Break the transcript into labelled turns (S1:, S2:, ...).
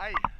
S1: Hi.